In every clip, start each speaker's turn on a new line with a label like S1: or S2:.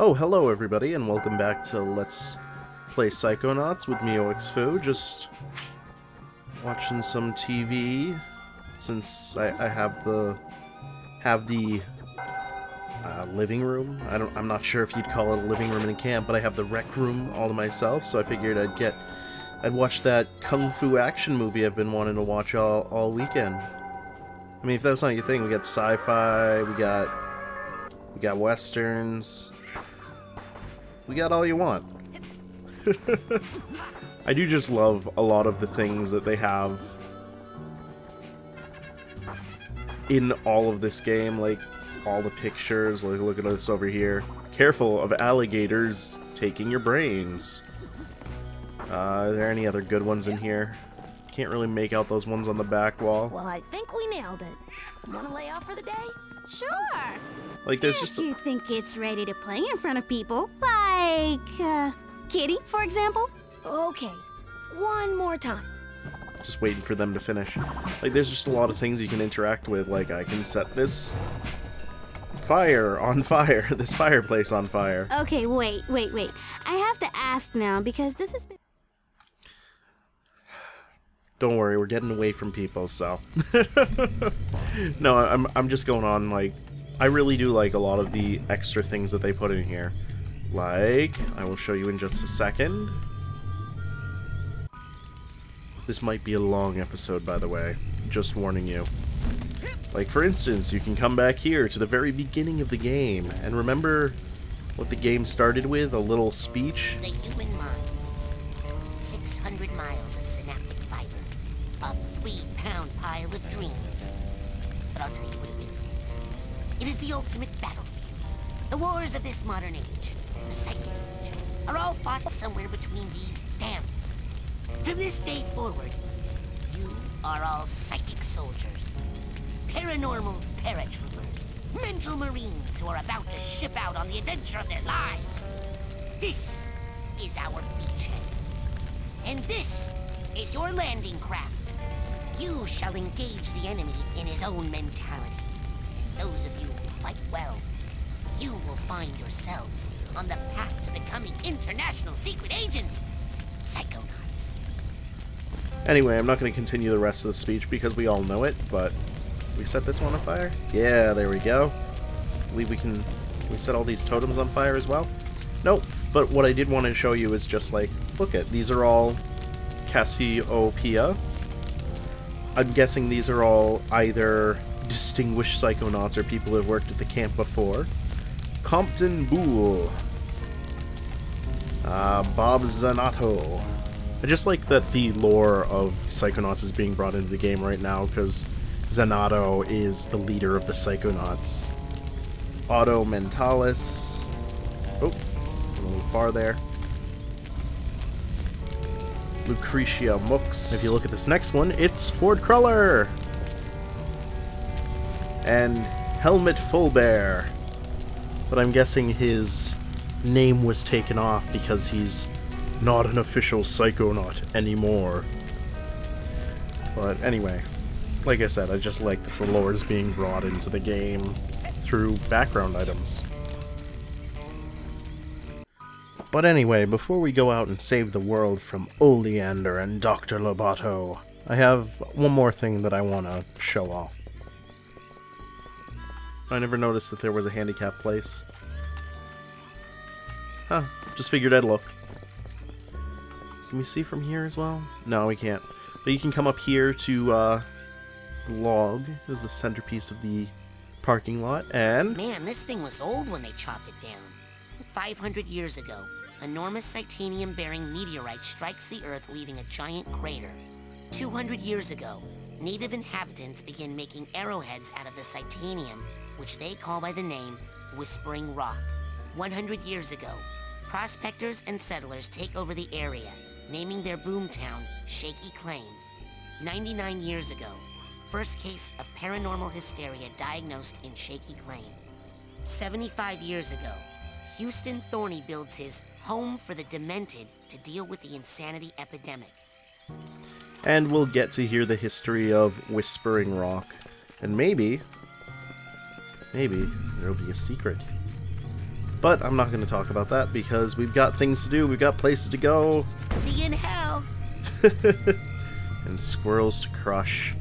S1: Oh, hello everybody, and welcome back to Let's Play Psychonauts with me, OXFoo. Just watching some TV, since I, I have the have the uh, living room. I don't. I'm not sure if you'd call it a living room in a camp, but I have the rec room all to myself. So I figured I'd get, I'd watch that kung fu action movie I've been wanting to watch all all weekend. I mean, if that's not your thing, we got sci-fi, we got we got westerns. We got all you want. I do just love a lot of the things that they have in all of this game, like all the pictures, like look at this over here. Careful of alligators taking your brains. Uh, are there any other good ones in here? Can't really make out those ones on the back wall.
S2: Well, I think we nailed it. Want to lay off for the day?
S3: Sure.
S1: Like there's
S3: if
S1: just
S3: you think it's ready to play in front of people, like uh, Kitty, for example.
S2: Okay, one more time.
S1: just waiting for them to finish. Like, there's just a lot of things you can interact with. Like, I can set this fire on fire, this fireplace on fire.
S3: Okay, wait, wait, wait. I have to ask now because this has been.
S1: Don't worry, we're getting away from people, so. no, I'm, I'm just going on, like, I really do like a lot of the extra things that they put in here. Like, I will show you in just a second. This might be a long episode, by the way. Just warning you. Like, for instance, you can come back here to the very beginning of the game, and remember what the game started with? A little speech?
S4: The human mind. 600 miles three-pound pile of dreams. But I'll tell you what it really is. It is the ultimate battlefield. The wars of this modern age, the psychic age, are all fought somewhere between these damn. From this day forward, you are all psychic soldiers. Paranormal paratroopers. Mental marines who are about to ship out on the adventure of their lives. This is our beachhead. And this is your landing craft. You shall engage the enemy in his own mentality. Those of you who fight well, you will find yourselves on the path to becoming international secret agents. Psychonauts.
S1: Anyway, I'm not going to continue the rest of the speech because we all know it, but we set this one on fire? Yeah, there we go. I believe we can, can we set all these totems on fire as well? Nope, but what I did want to show you is just like, look at, these are all Cassiopeia. I'm guessing these are all either distinguished psychonauts or people who have worked at the camp before. Compton Boole. Uh, Bob Zanotto. I just like that the lore of Psychonauts is being brought into the game right now because Zanotto is the leader of the Psychonauts. Otto Mentallis. Oh, a little far there. Lucretia Mux. If you look at this next one, it's Ford Cruller! And Helmut Fullbear. But I'm guessing his name was taken off because he's not an official Psychonaut anymore. But anyway, like I said, I just like that the lore is being brought into the game through background items. But anyway, before we go out and save the world from Oleander and Dr. Loboto, I have one more thing that I want to show off. I never noticed that there was a handicap place. Huh, just figured I'd look. Can we see from here as well? No, we can't. But you can come up here to uh, the log. Is the centerpiece of the parking lot, and
S4: Man, this thing was old when they chopped it down. 500 years ago, enormous titanium-bearing meteorite strikes the Earth, leaving a giant crater. 200 years ago, native inhabitants began making arrowheads out of the titanium, which they call by the name Whispering Rock. 100 years ago, prospectors and settlers take over the area, naming their boomtown Shaky Claim. 99 years ago, first case of paranormal hysteria diagnosed in Shaky Claim. 75 years ago, Houston Thorny builds his Home for the Demented to deal with the insanity epidemic.
S1: and we'll get to hear the history of Whispering Rock, and maybe, maybe there'll be a secret But I'm not going to talk about that because we've got things to do, we've got places to go,
S4: See you in hell.
S1: and squirrels to crush.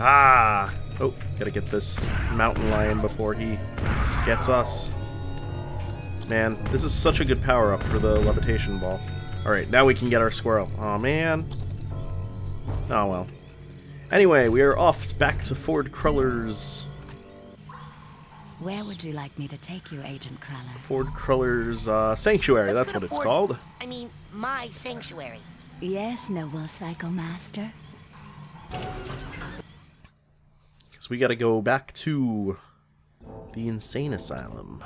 S1: Ah! Oh, gotta get this mountain lion before he gets us. Man, this is such a good power-up for the levitation ball. Alright, now we can get our squirrel. oh, man. Oh, well. Anyway, we are off back to Ford Cruller's...
S5: Where would you like me to take you, Agent Cruller?
S1: Ford Cruller's uh, Sanctuary,
S4: Let's
S1: that's what
S4: to
S1: it's called.
S4: I mean, my sanctuary.
S5: Yes, noble Psycho Master.
S1: So we gotta go back to the insane asylum.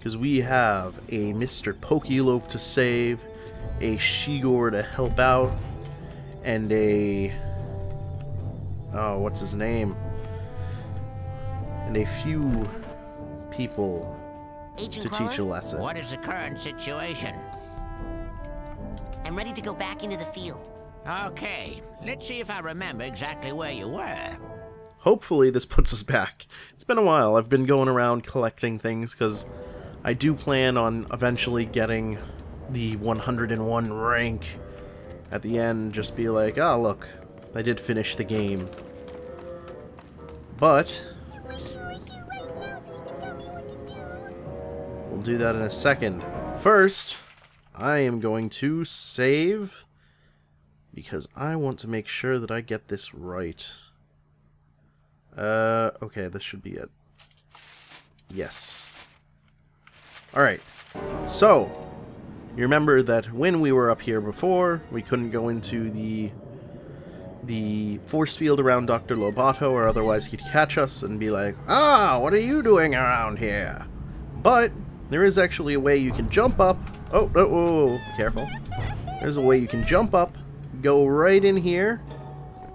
S1: Because we have a Mr. Pokeylope to save, a Sheegor to help out, and a... Oh, what's his name? And a few people
S4: Agent
S1: to teach a
S4: Cruller,
S1: lesson.
S6: What is the current situation?
S4: I'm ready to go back into the field.
S6: Okay, let's see if I remember exactly where you were.
S1: hopefully this puts us back. It's been a while. I've been going around collecting things because I do plan on eventually getting the 101 rank at the end. Just be like, ah, look, I did finish the game. But we'll do that in a second. First, I am going to save because I want to make sure that I get this right. Uh, okay, this should be it. Yes. Alright. So, you remember that when we were up here before, we couldn't go into the the force field around Dr. Loboto, or otherwise he'd catch us and be like, Ah, what are you doing around here? But, there is actually a way you can jump up. Oh, oh, oh, oh, careful. There's a way you can jump up, go right in here,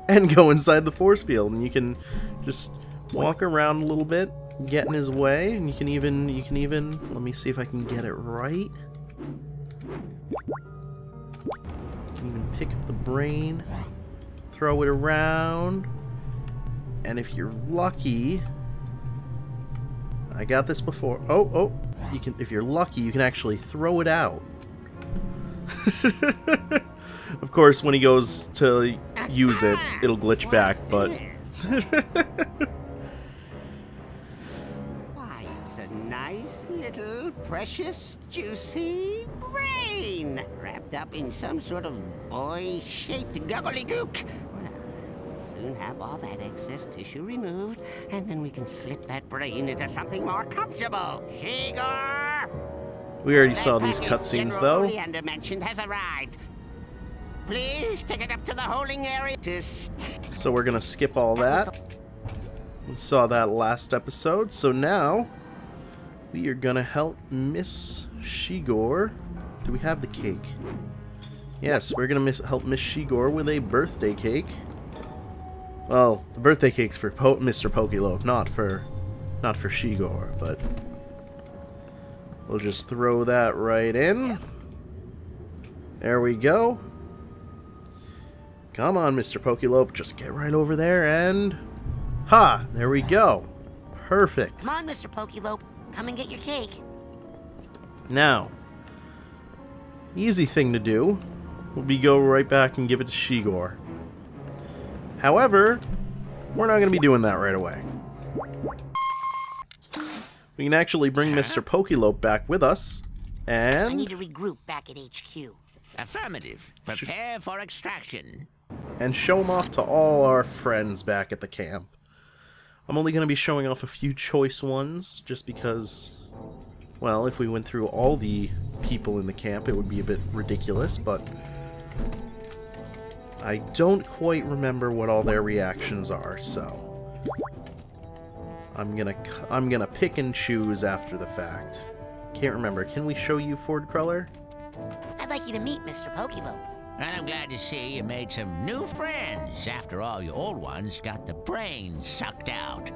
S1: and go inside the force field and you can just walk around a little bit get in his way and you can even you can even let me see if I can get it right. You can even pick up the brain throw it around and if you're lucky I got this before oh oh you can if you're lucky you can actually throw it out. Of course when he goes to use it it'll glitch back but
S7: precious juicy brain wrapped up in some sort of boy-shaped gobbledygook. Well, we'll soon have all that excess tissue removed, and then we can slip that brain into something more comfortable. Sheegor!
S1: we already saw these cutscenes though
S7: Oleander mentioned has arrived. Please take it up to the holding area to
S1: So we're gonna skip all that. We saw that last episode, so now we are gonna help Miss Sheegor. Do we have the cake? Yes, we're gonna miss, help Miss Sheegor with a birthday cake. Well, the birthday cake's for po Mr. Pokeylope, not for, not for Sheegor, but we'll just throw that right in. There we go. Come on, Mr. Pokeylope, just get right over there and... Ha! There we go. Perfect.
S4: Come on, Mr. Pokeylope. Come and get your cake.
S1: Now, easy thing to do would be go right back and give it to Sheegor. However, we're not going to be doing that right away. We can actually bring Mr. Pokeylope back with us, and...
S4: I need to regroup back at HQ.
S6: Affirmative. Prepare for extraction.
S1: and show him off to all our friends back at the camp. I'm only going to be showing off a few choice ones, just because, well, if we went through all the people in the camp, it would be a bit ridiculous, but I don't quite remember what all their reactions are, so I'm gonna I'm gonna pick and choose after the fact. Can't remember. Can we show you Ford Cruller?
S4: I'd like you to meet Mr. Pokeylope.
S6: And I'm glad to see you made some new friends after all your old ones got the brains sucked out.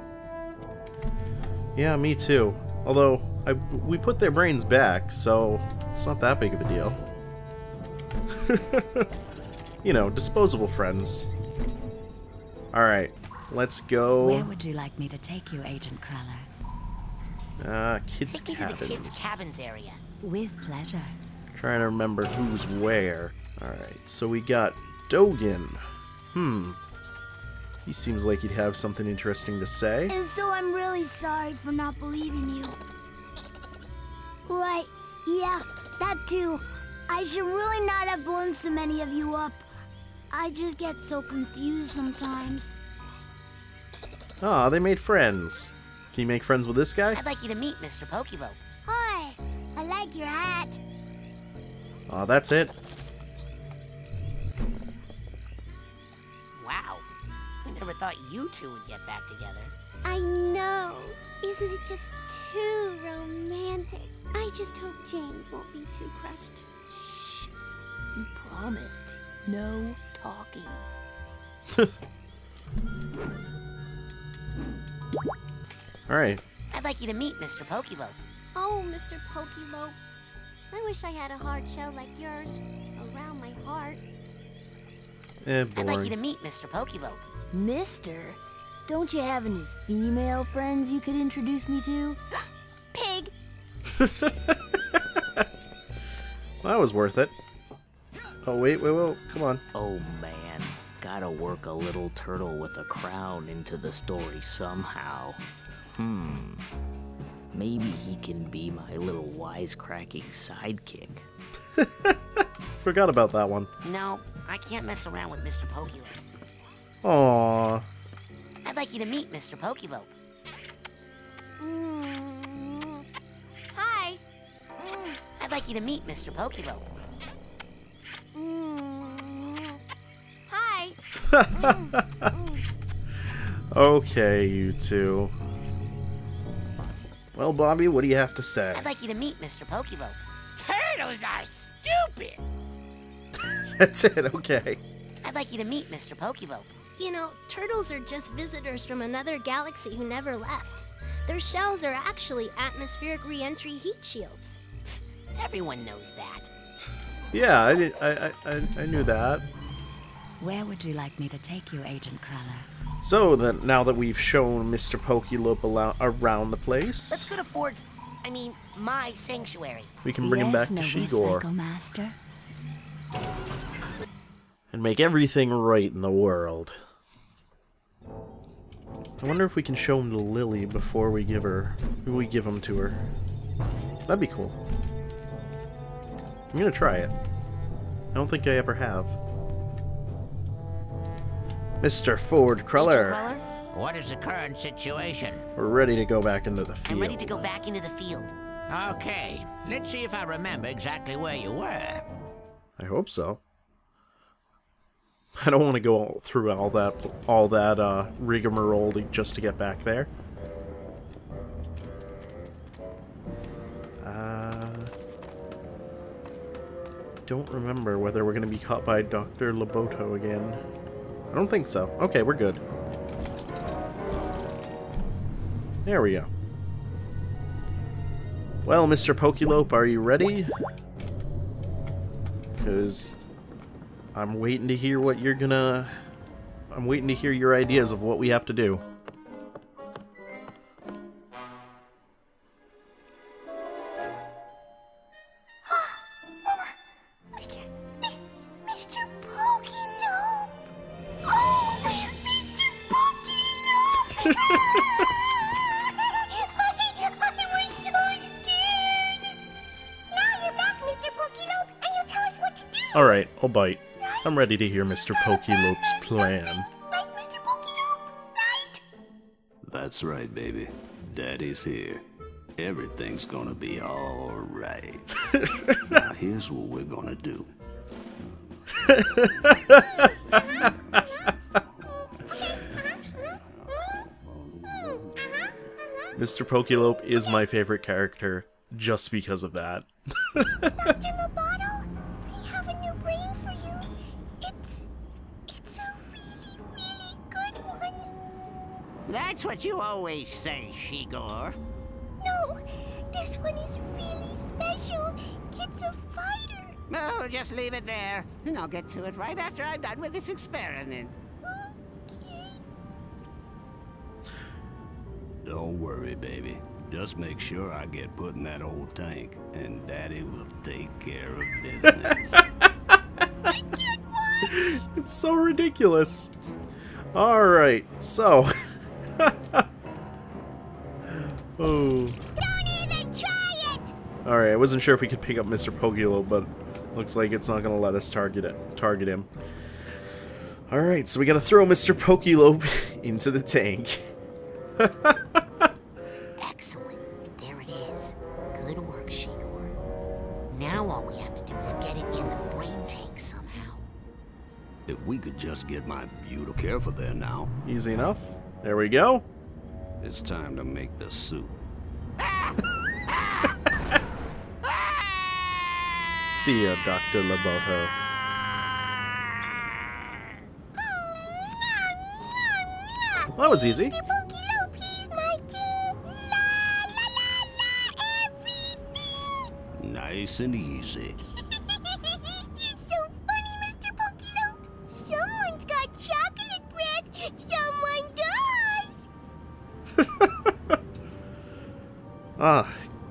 S1: Yeah, me too. Although I, we put their brains back, so it's not that big of a deal. you know, disposable friends. All right, let's go...
S5: Where would you like me to take you, Agent Cruller?
S1: Uh, kids'
S4: Take me to the kids' cabins area.
S5: With pleasure.
S1: Trying to remember who's where. Alright, so we got Dogen. Hmm. He seems like he'd have something interesting to say.
S8: And so I'm really sorry for not believing you. Right, yeah, that too. I should really not have blown so many of you up. I just get so confused sometimes.
S1: Ah, they made friends. Can you make friends with this guy?
S4: I'd like you to meet Mr. Pokeylope.
S8: Hi, I like your hat.
S1: Ah, that's it.
S4: Never thought you two would get back together.
S8: I know. Isn't it just too romantic? I just hope James won't be too crushed.
S2: Shh. You promised. No talking.
S1: Alright.
S4: I'd like you to meet Mr. Pokeylope.
S8: Oh, Mr. Pokeylope. I wish I had a hard shell like yours around my heart.
S1: Eh,
S4: I'd like you to meet Mr. Pokeylope.
S2: Mister, don't you have any female friends you could introduce me to?
S8: Pig!
S1: Well, that was worth it. Oh, wait, wait, wait. Come on.
S9: Oh man, gotta work a little turtle with a crown into the story somehow. Hmm. Maybe he can be my little wisecracking sidekick.
S1: Forgot about that one.
S4: No, I can't mess around with Mr. Pokeylope.
S1: Aww.
S4: I'd like you to meet Mr. Pokeylope.
S8: Mm. Hi. Mm.
S4: I'd like you to meet Mr. Pokeylope.
S8: Mm. Hi.
S1: Okay, you two. Well, Bobby, what do you have to say?
S4: I'd like you to meet Mr. Pokeylope.
S6: Turtles are stupid!
S1: That's it, okay.
S4: I'd like you to meet Mr. Pokeylope.
S8: You know, turtles are just visitors from another galaxy who never left. Their shells are actually atmospheric reentry heat shields.
S4: Everyone knows that.
S1: Yeah, I, did, I, I, I, I knew that.
S5: Where would you like me to take you, Agent Cruller?
S1: So, that now that we've shown Mr. Pokeylope alou- around the place...
S4: Let's go to Ford's, I mean, my sanctuary.
S1: we can bring him
S5: yes,
S1: back to
S5: noble
S1: Sheegor
S5: Psycho Master.
S1: and make everything right in the world. I wonder if we can show him to Lily before we give her, we give him to her. That'd be cool. I'm gonna try it. I don't think I ever have. Mr. Ford
S4: Agent
S1: Cruller,
S4: Cruller,
S6: What is the current situation?
S1: we're ready to go back into the field.
S4: I'm ready to go back into the field.
S6: Okay, let's see if I remember exactly where you were.
S1: I hope so. I don't want to go all through all that all that uh, rigmarole just to get back there. Uh, don't remember whether we're going to be caught by Dr. Loboto again. I don't think so. Okay, we're good. There we go. Well, Mr. Pokeylope, are you ready? Because I'm waiting to hear what you're gonna... I'm waiting to hear your ideas of what we have to do.
S8: Mr. Mi- Mr. Pokeylope! Oh, Mr. Pokeylope! I, I was so scared! Now you're back, Mr. Pokeylope, and you'll tell us what to do!
S1: Alright, I'll bite. I'm ready to hear Mr. Pokeylope's plan.
S8: Right, Mr. Pokeylope? Right?
S10: That's right, baby. Daddy's here. Everything's gonna be alright. now, here's what we're gonna do.
S1: Mr. Pokeylope is my favorite character just because of that.
S7: That's what you always say, Sheegor.
S8: No, this one is really special. It's a fighter.
S7: No, just leave it there, and I'll get to it right after I'm done with this experiment.
S8: Okay.
S10: Don't worry, baby. Just make sure I get put in that old tank, and Daddy will take care of business. I can't watch.
S1: It's so ridiculous. All right, so. oh.
S8: Don't even try it!
S1: All right, I wasn't sure if we could pick up Mr. Pokilo, but looks like it's not gonna let us target it. Target him. All right, so we gotta throw Mr. Pokilo into the tank.
S4: Excellent. There it is. Good work, Sheegor. Now all we have to do is get it in the brain tank somehow.
S10: if we could just get my beautiful careful there now.
S1: Easy enough. There we go.
S10: It's time to make the soup.
S1: See ya, Dr. Loboto. Well, that was easy.
S8: Mr. Pokilo, please, my king! La la la la everything!
S10: Nice and easy.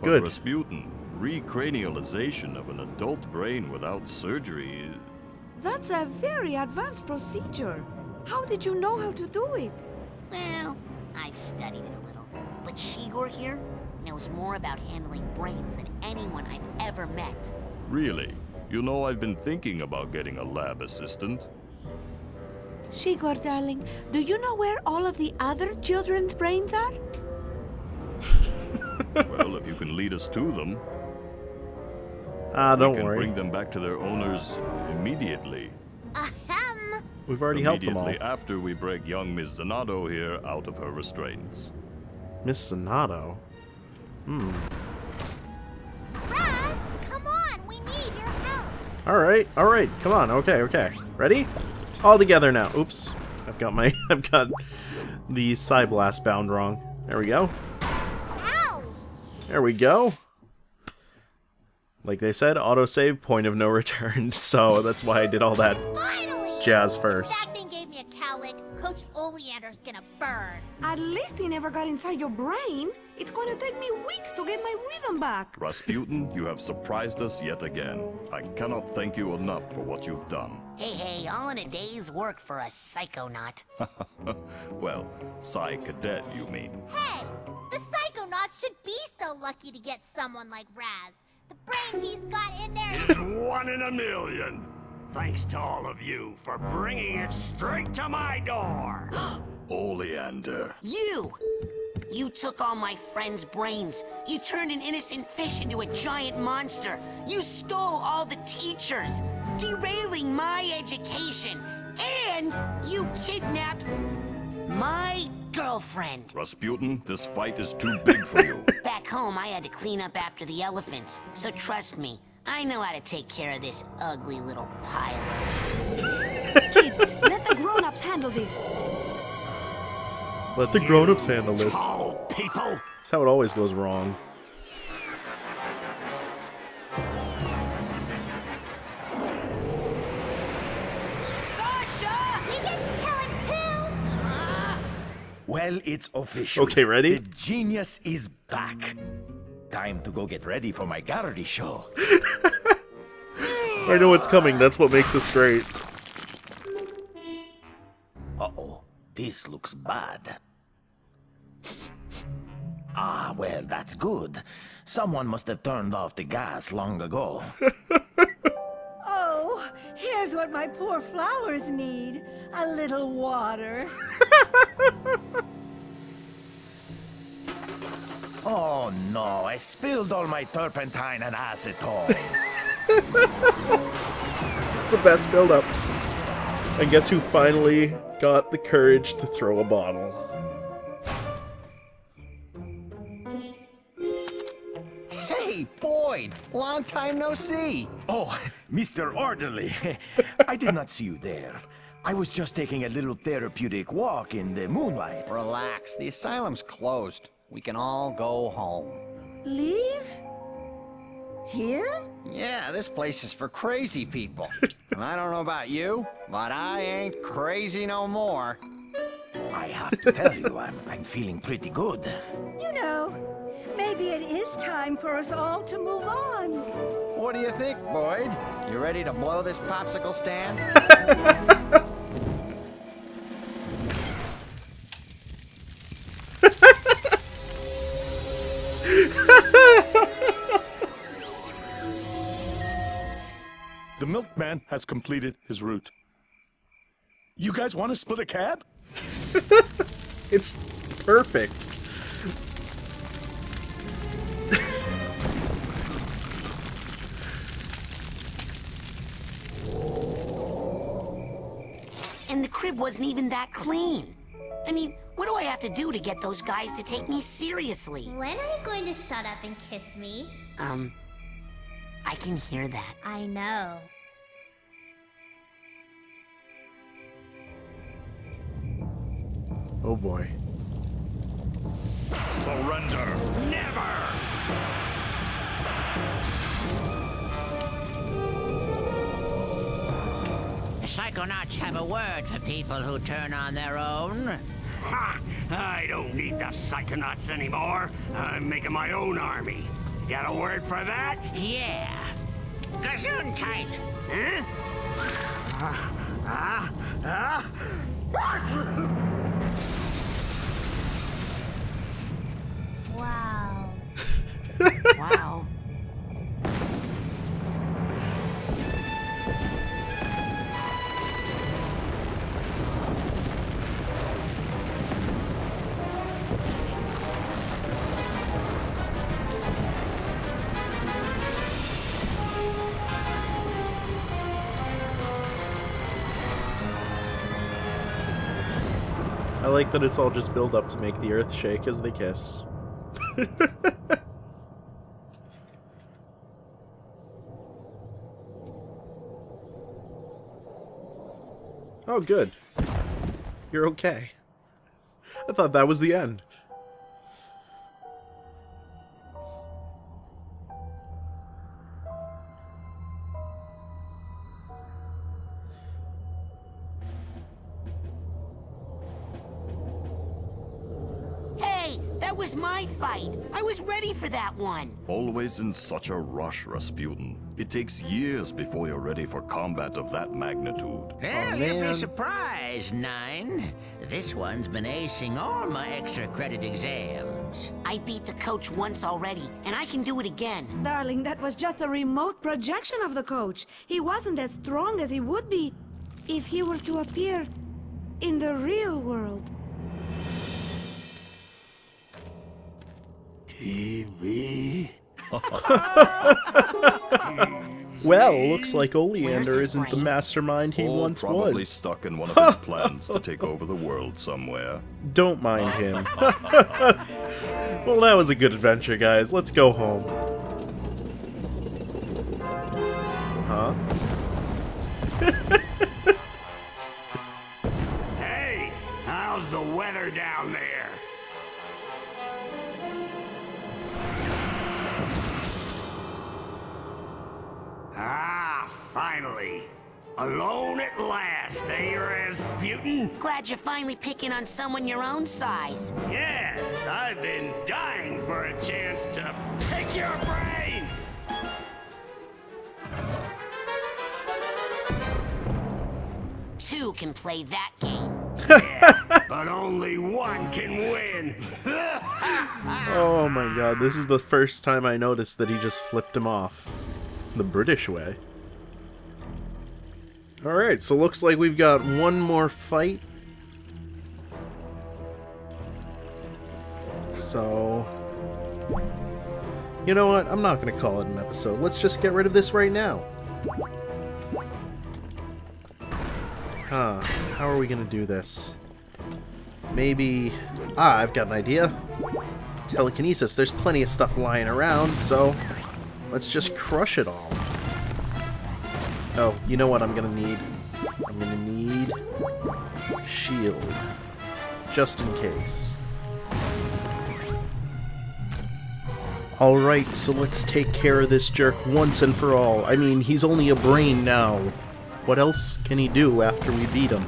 S1: Good.
S11: Rasputin, recranialization of an adult brain without surgery.
S12: That's a very advanced procedure. How did you know how to do it?
S4: Well, I've studied it a little. But Sheegor here knows more about handling brains than anyone I've ever met.
S11: Really? You know, I've been thinking about getting a lab assistant.
S12: Sheegor, darling, do you know where all of the other children's brains are?
S11: Well, if you can lead us to them,
S1: Ah,
S11: we
S1: don't we
S11: can
S1: worry.
S11: bring them back to their owners immediately.
S8: Ahem!
S1: We've already helped them all.
S11: Immediately after we break young Miss Zanotto here out of her restraints.
S1: Miss Sonato. Hmm.
S8: Raz, come on! We need your help!
S1: Alright, alright. Come on. Okay, okay. Ready? All together now. Oops. I've got my... I've got the Psyblast bound wrong. There we go.
S8: Ow!
S1: There we go. Like they said, autosave, point of no return. So that's why I did all that
S8: Finally!
S1: jazz first.
S8: That thing gave me a cowlick. Coach Oleander's gonna burn.
S12: At least he never got inside your brain. It's going to take me weeks to get my rhythm back.
S11: Rasputin, you have surprised us yet again. I cannot thank you enough for what you've done.
S4: Hey, hey, all in a day's work for a psychonaut.
S11: well, Psy Cadet, you mean.
S8: Hey! The Psychonauts should be so lucky to get someone like Raz. The brain he's got in there is...
S13: It's one in a million. Thanks to all of you for bringing it straight to my door.
S11: Oleander.
S4: You! You took all my friends' brains. You turned an innocent fish into a giant monster. You stole all the teachers, derailing my education. And you kidnapped my girlfriend.
S11: Rasputin, this fight is too big for you.
S4: Back home, I had to clean up after the elephants. So trust me, I know how to take care of this ugly little pile of...
S12: Kids, let the grown-ups handle this.
S1: Let the grown-ups handle this.
S13: Tall people.
S1: That's how it always goes wrong.
S14: Well, it's official.
S1: Okay, ready?
S14: The genius is back. Time to go get ready for my gallery show.
S1: I know what's coming. That's what makes us great.
S14: Uh-oh, this looks bad. Ah, well, that's good. Someone must have turned off the gas long ago.
S12: Oh, here's what my poor flowers need. A little water.
S14: oh no, I spilled all my turpentine and acetone.
S1: This is the best build-up. And guess who finally got the courage to throw a bottle?
S14: Boyd! Long time no see! Oh, Mr. Orderly. I did not see you there. I was just taking a little therapeutic walk in the moonlight.
S15: Relax, the asylum's closed. We can all go home.
S12: Leave? Here?
S15: Yeah, this place is for crazy people. and I don't know about you, but I ain't crazy no more.
S14: I have to tell you, I'm, I'm feeling pretty good.
S12: You know,
S16: maybe it is time for us all to move on.
S15: What do you think, Boyd? You ready to blow this popsicle stand?
S17: The milkman has completed his route. You guys want to split a cab?
S1: it's perfect.
S4: Wasn't even that clean. I mean, what do I have to do to get those guys to take me seriously?
S8: When are you going to shut up and kiss me?
S4: Um, I can hear that.
S8: I know.
S1: Oh boy.
S13: Surrender. Never!
S6: Psychonauts have a word for people who turn on their own.
S13: Ha! I don't need the Psychonauts anymore. I'm making my own army. Got a word for that?
S6: Yeah. Gazoon tight.
S13: Huh? Ah, ah, ah.
S1: Like that it's all just build up to make the earth shake as they kiss. oh, good. You're okay. I thought that was the end.
S11: Always in such a rush, Rasputin. It takes years before you're ready for combat of that magnitude.
S6: Well, oh, you'll be surprised, Nein. This one's been acing all my extra credit exams.
S4: I beat the coach once already, and I can do it again.
S12: Darling, that was just a remote projection of the coach. He wasn't as strong as he would be if he were to appear in the real world.
S10: TV?
S1: Well, looks like Oleander isn't the mastermind he
S11: Or
S1: once
S11: probably
S1: was.
S11: stuck in one of his plans to take over the world somewhere.
S1: Don't mind him. well, that was a good adventure, guys. Let's go home. Huh?
S13: Finally. Alone at last, eh, Rasputin?
S4: Glad you're finally picking on someone your own size.
S13: Yes, I've been dying for a chance to pick your brain!
S4: Two can play that game.
S13: But only one can win!
S1: Oh my god, this is the first time I noticed that he just flipped him off. The British way. Alright, so looks like we've got one more fight. So... You know what? I'm not going to call it an episode. Let's just get rid of this right now. Huh. How are we going to do this? Maybe... Ah, I've got an idea. Telekinesis. There's plenty of stuff lying around, so... Let's just crush it all. Oh, you know what I'm gonna need? I'm gonna need... Shield. Just in case. Alright, so let's take care of this jerk once and for all. I mean, he's only a brain now. What else can he do after we beat him?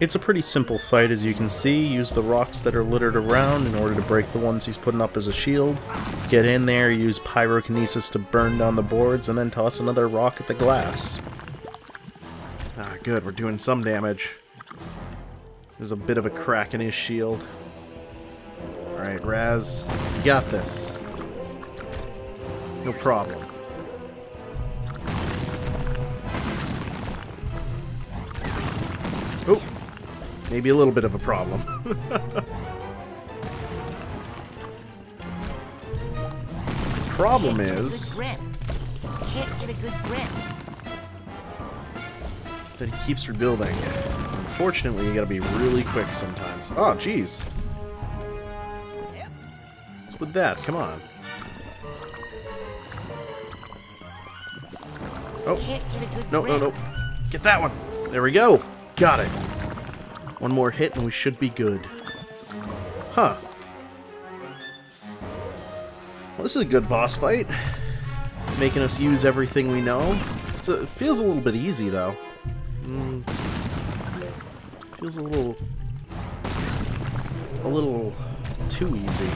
S1: It's a pretty simple fight as you can see. Use the rocks that are littered around in order to break the ones he's putting up as a shield. Get in there, use pyrokinesis to burn down the boards, and then toss another rock at the glass. Ah, good, we're doing some damage. There's a bit of a crack in his shield. Alright, Raz, you got this. No problem. Oh, maybe a little bit of a problem. problem is
S4: Grip. Can't get a good grip.
S1: that he keeps rebuilding. Unfortunately, you gotta be really quick sometimes. Oh, jeez. What's with that? Come on. Oh.
S4: Can't get a good
S1: No, no, no. Get that one. There we go. Got it. One more hit and we should be good. Huh. This is a good boss fight. Making us use everything we know. A, it feels a little bit easy, though. Mm. Feels a little... A little too easy.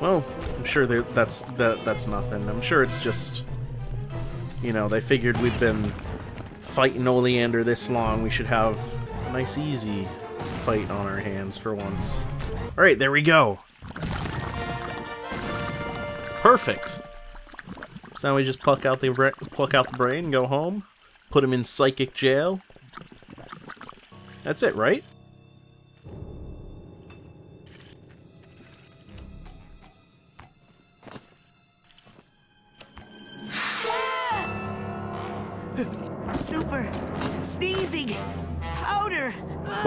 S1: Well, I'm sure that's that that's nothing. I'm sure it's just, you know, they figured we'd been fighting Oleander this long. We should have a nice, easy fight on our hands for once. All right, there we go. Perfect. So now we just pluck out the pluck out the brain, go home, put him in psychic jail. That's it, right?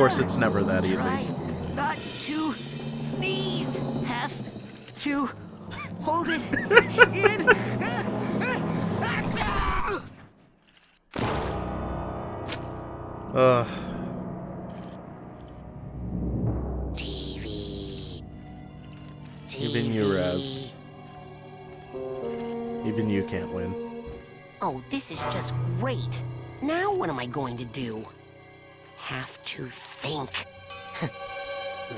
S1: Course, it's never that easy.
S16: Try not to sneeze. Have to hold it in.
S1: Ugh. Even you, Raz. Even you can't win.
S4: Oh, this is just great. Now what am I going to do? Have to think.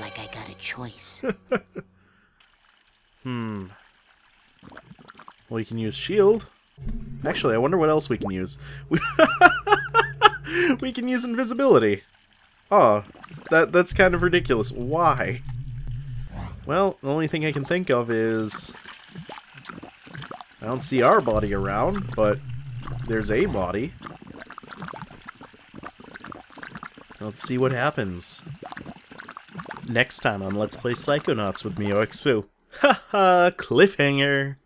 S4: like I got a choice.
S1: Hmm. Well, you can use shield. Actually, I wonder what else we can use. We, can use invisibility. Oh, that that's kind of ridiculous. Why? Well, the only thing I can think of is I don't see our body around, but there's a body. Let's see what happens. Next time on Let's Play Psychonauts with me, ha ha cliffhanger!